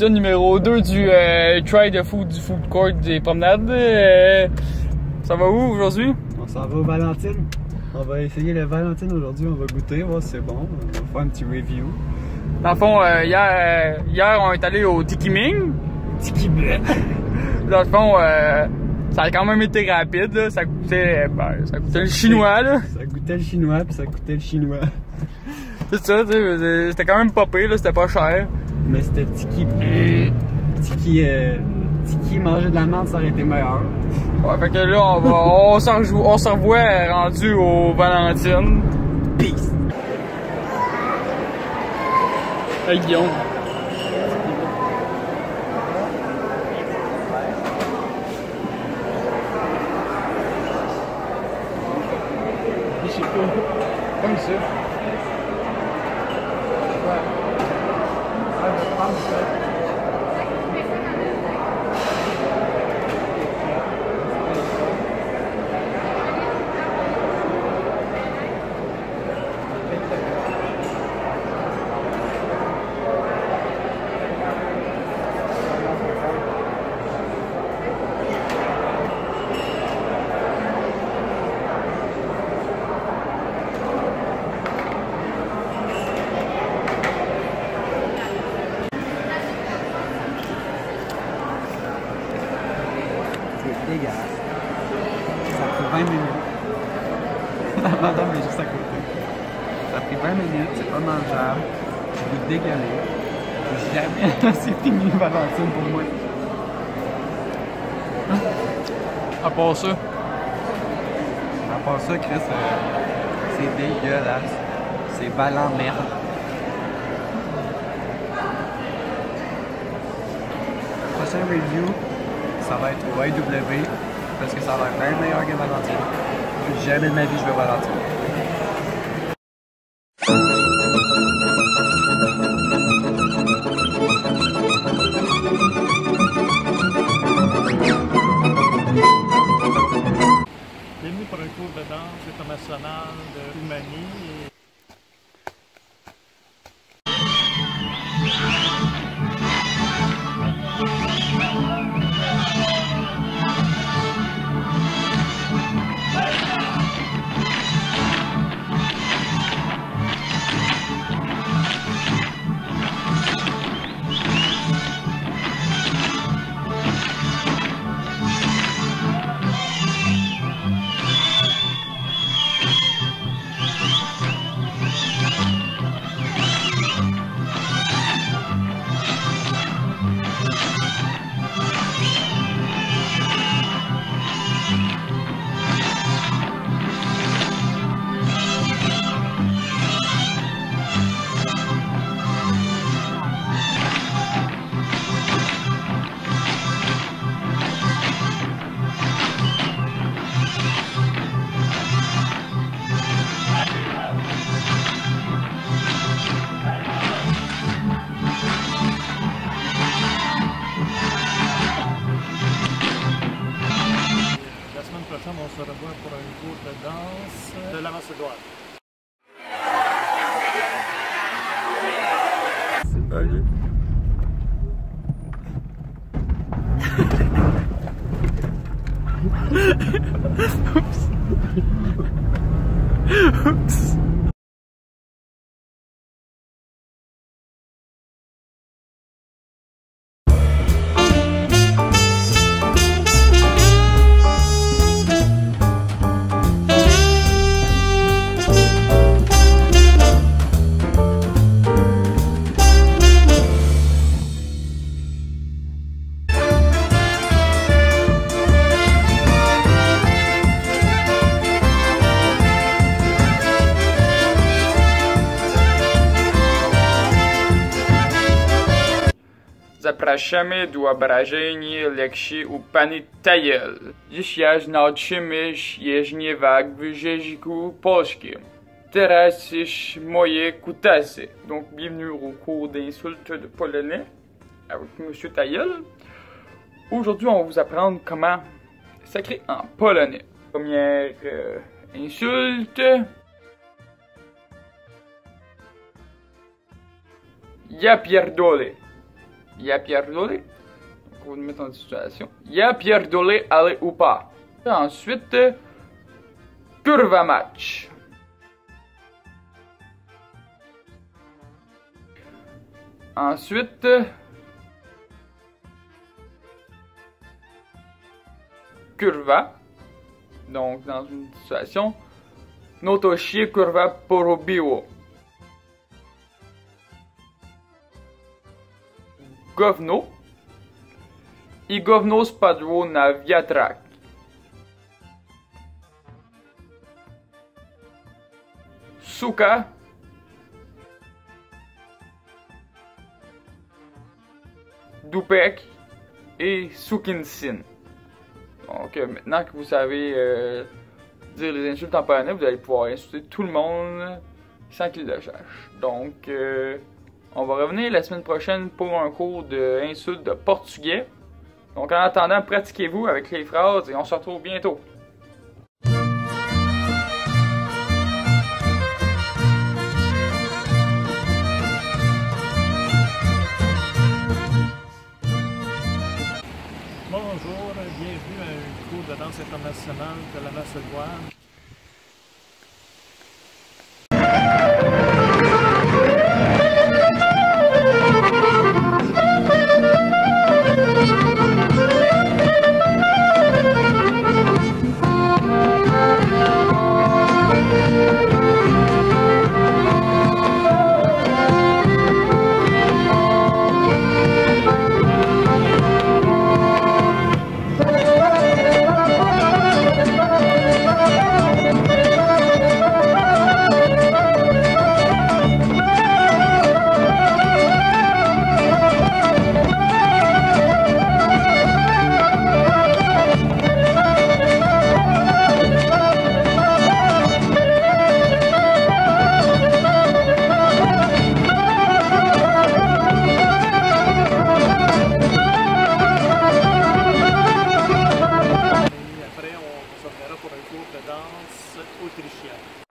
épisode numéro 2 du euh, Try de food du food court des promenades. Euh, ça va où aujourd'hui? On s'en va au Valentine. On va essayer le Valentine aujourd'hui, on va goûter, voir si c'est bon. On va faire un petit review. Dans le fond, euh, hier, hier, on est allé au Tiki Ming. Tiki Bleu. Dans le fond, ça a quand même été rapide. Là. Ça coûtait, ben, ça coûtait le chinois. Là. Ça goûtait le chinois, puis ça coûtait le chinois. C'est ça, tu sais, c'était quand même pas pire, c'était pas cher. Mais c'était Tiki. Tiki, euh, Tiki manger de la menthe, ça aurait été meilleur. Ouais, fait que là, on va, on on se revoit rendu au Valentine. Peace. Hey Guillaume. Je sais pas. Comme ça. C'est dégueulasse. Ça a pris 20 minutes. La madame est juste à côté. Ça a pris 20 minutes, c'est pas mangeable. Je goûte dégueulé. Jamais c'est fini Valentine pour moi. À part ça. À part ça, Chris, euh, c'est dégueulasse. C'est valant merde. Prochain review, ça va être au parce que ça a l'air bien meilleur que Valentine. Jamais de ma vie je vais Valentine. Bienvenue pour un cours de danse international de Roumanie. Cours de la Macédoine. Salut. Oups. Zapraszamy do obrażenia lekcji u pani Tajel. Dzisiaj nauczymy się w języku polskim. Teraz jest moje kutasy. Donc, bienvenue au cours d'insultes de polonais avec Monsieur Tayel. Aujourd'hui, on va vous apprendre comment s'écrit en polonais. Première euh, insulte. Ja pierdolę. Il y a Pierre Dolé. Donc, on va nous mettre en situation. Il y a Pierre Dolé, aller ou pas. Ensuite, curva match. Ensuite, curva. Donc, dans une situation, Notoshi curva porobio. Govno i govno spadło na. Suka Dupek et Sukinsin. Donc maintenant que vous savez euh, dire les insultes en polonais, vous allez pouvoir insulter tout le monde sans qu'il le sache. Donc euh, on va revenir la semaine prochaine pour un cours d'insultes de portugais. Donc en attendant, pratiquez-vous avec les phrases et on se retrouve bientôt. Bonjour, bienvenue à un cours de danse internationale de la Macédoine. Danse autrichienne.